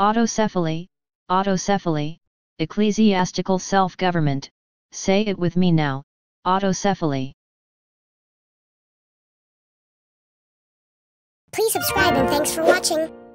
Autocephaly, autocephaly, ecclesiastical self-government, say it with me now, autocephaly. Please subscribe and thanks for watching.